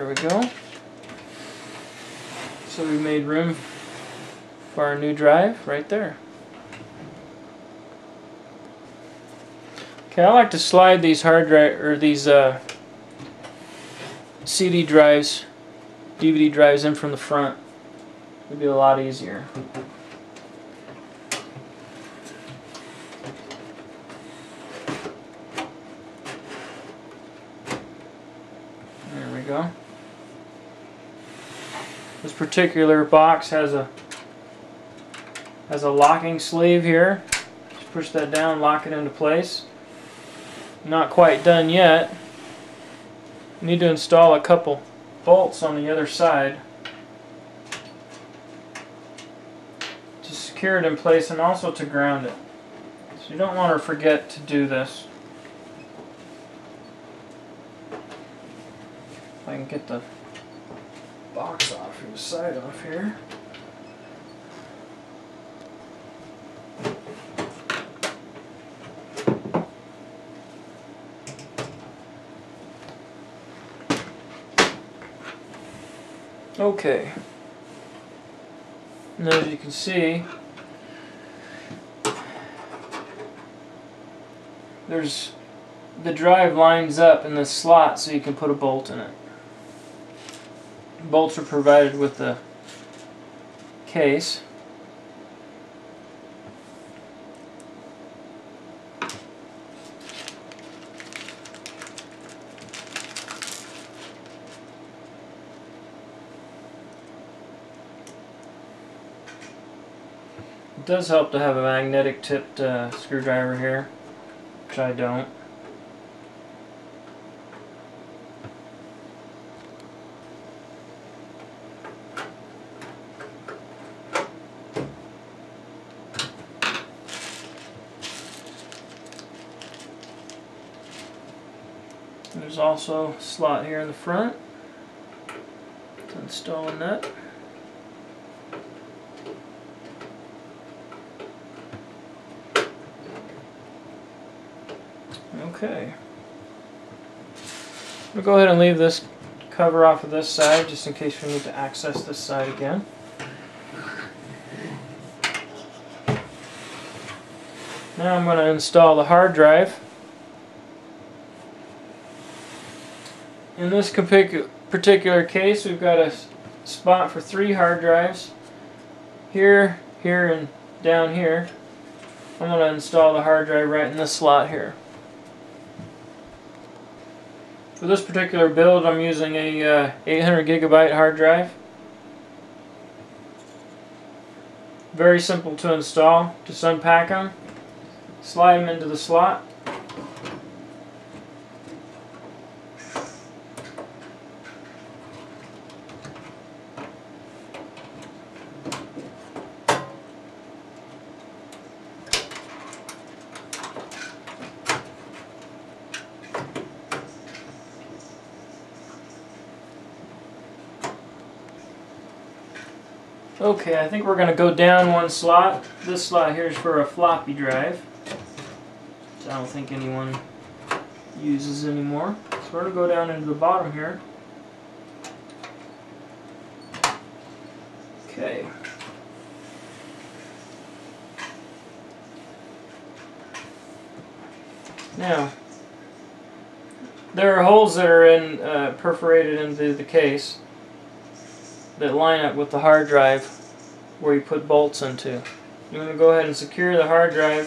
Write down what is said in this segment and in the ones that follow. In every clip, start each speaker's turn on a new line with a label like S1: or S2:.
S1: There we go. So we made room for our new drive right there. Okay, I like to slide these hard drive or these uh, CD drives, DVD drives in from the front. It'd be a lot easier. There we go. This particular box has a has a locking sleeve here. Just push that down, lock it into place. Not quite done yet. Need to install a couple bolts on the other side to secure it in place and also to ground it. So you don't want to forget to do this. If I can get the box off or the side off here. Okay. Now as you can see, there's the drive lines up in this slot so you can put a bolt in it. Bolts are provided with the case. It does help to have a magnetic tipped uh, screwdriver here, which I don't. There's also a slot here in the front to install a nut. Okay. We'll go ahead and leave this cover off of this side just in case we need to access this side again. Now I'm going to install the hard drive. In this particular case we've got a spot for three hard drives. Here, here, and down here. I'm going to install the hard drive right in this slot here. For this particular build I'm using a uh, 800 gigabyte hard drive. Very simple to install. Just unpack them, slide them into the slot. Okay, I think we're going to go down one slot. This slot here is for a floppy drive. I don't think anyone uses anymore. So we're going to go down into the bottom here. Okay. Now, there are holes that are in uh, perforated into the case that line up with the hard drive where you put bolts into. You're going to go ahead and secure the hard drive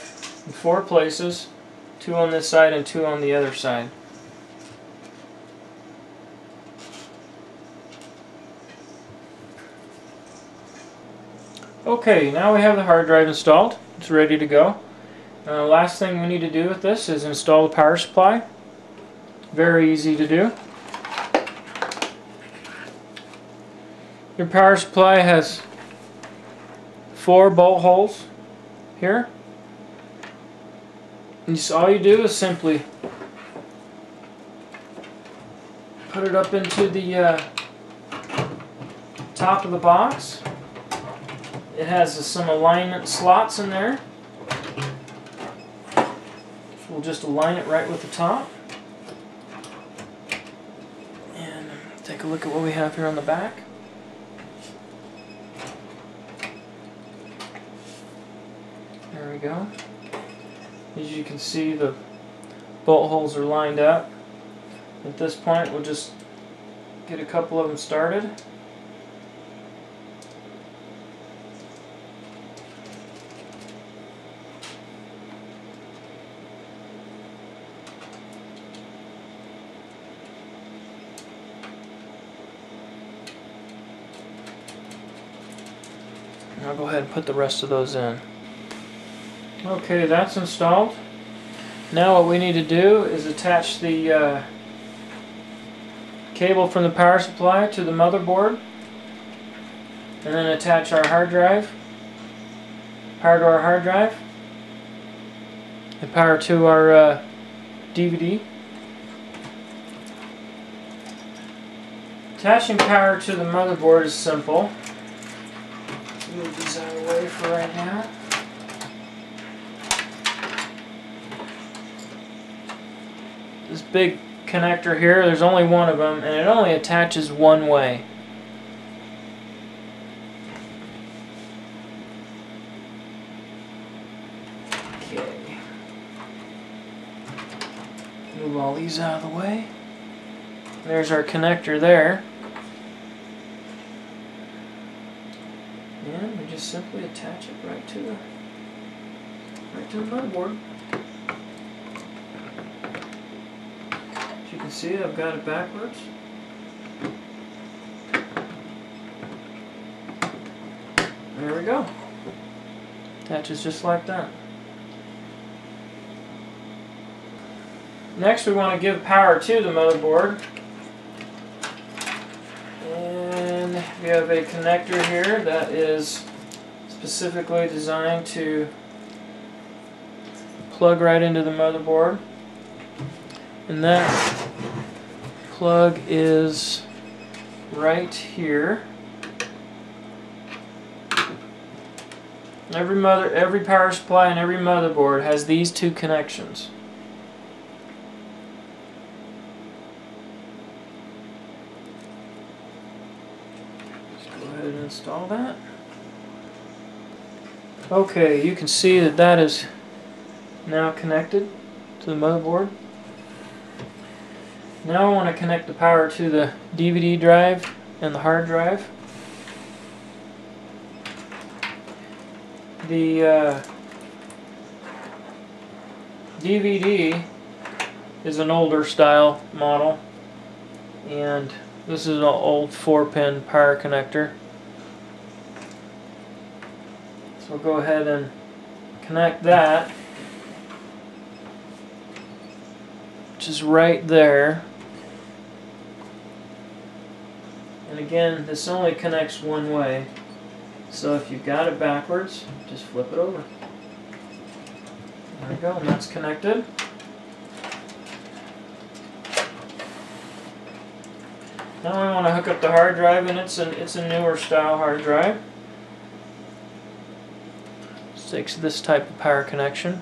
S1: in four places, two on this side and two on the other side. Okay, now we have the hard drive installed. It's ready to go. Uh, last thing we need to do with this is install the power supply. Very easy to do. Your power supply has four bolt holes here. And just all you do is simply put it up into the uh, top of the box. It has uh, some alignment slots in there. So we'll just align it right with the top. And Take a look at what we have here on the back. There we go. As you can see, the bolt holes are lined up. At this point, we'll just get a couple of them started. I'll go ahead and put the rest of those in. Okay, that's installed. Now what we need to do is attach the uh, cable from the power supply to the motherboard and then attach our hard drive, power to our hard drive, and power to our uh, DVD. Attaching power to the motherboard is simple. Move these out of the way for right now. This big connector here, there's only one of them, and it only attaches one way. Okay. Move all these out of the way. There's our connector there. And we just simply attach it right to the right to the motherboard. As you can see, I've got it backwards. There we go. Attaches just like that. Next, we want to give power to the motherboard. And we have a connector here that is specifically designed to plug right into the motherboard. And that plug is right here. Every mother every power supply and every motherboard has these two connections. Let's go ahead and install that. Okay, you can see that that is now connected to the motherboard. Now I want to connect the power to the DVD drive and the hard drive. The uh, DVD is an older style model and this is an old 4 pin power connector. So we'll go ahead and connect that which is right there and again this only connects one way. So if you've got it backwards just flip it over. There we go and that's connected. Now we want to hook up the hard drive and it's an it's a newer style hard drive. Takes this type of power connection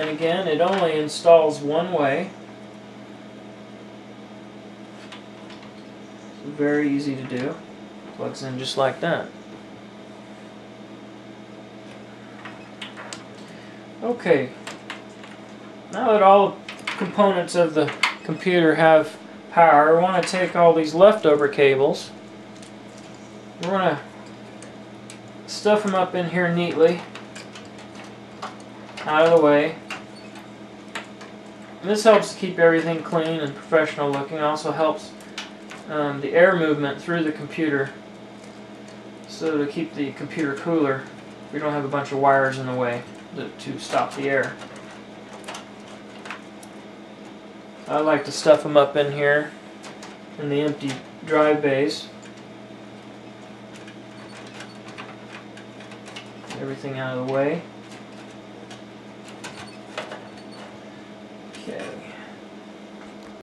S1: And again, it only installs one way. Very easy to do. Plugs in just like that. Okay. Now that all components of the computer have power, I want to take all these leftover cables. We're going to stuff them up in here neatly out of the way. This helps keep everything clean and professional looking. It also helps um, the air movement through the computer. So to keep the computer cooler, we don't have a bunch of wires in the way to, to stop the air. I like to stuff them up in here in the empty drive bays. Everything out of the way.